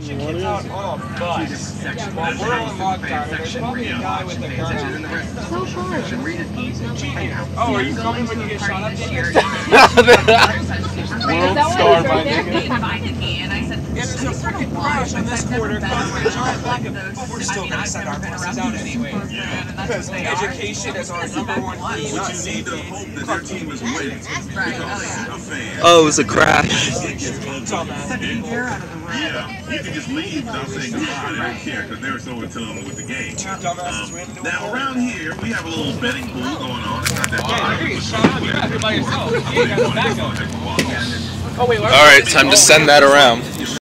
Kids out on a bus while we're on lockdown, and there's probably a guy with a gun. So far. Oh, are you coming when you get shot up? David? World star, my nigga. There's a "These are freaking lives. crash in this I've quarter been causing a giant like backup, those. but we're still gonna I've send our been buses out anyway. for good, and that's Because what they are. education is our number one key, But not you need to safety. hope that their team is winning because oh, yeah. a fan. Oh, it was a crash. Yeah, you can just leave without saying goodbye. They don't care because they're so in tune with the game. Um, now around here we have a little betting pool going on. It's not that Yeah, big. you're getting shot up. You're out here by yourself. You ain't got no backup. Oh wait, All right, time to send that around.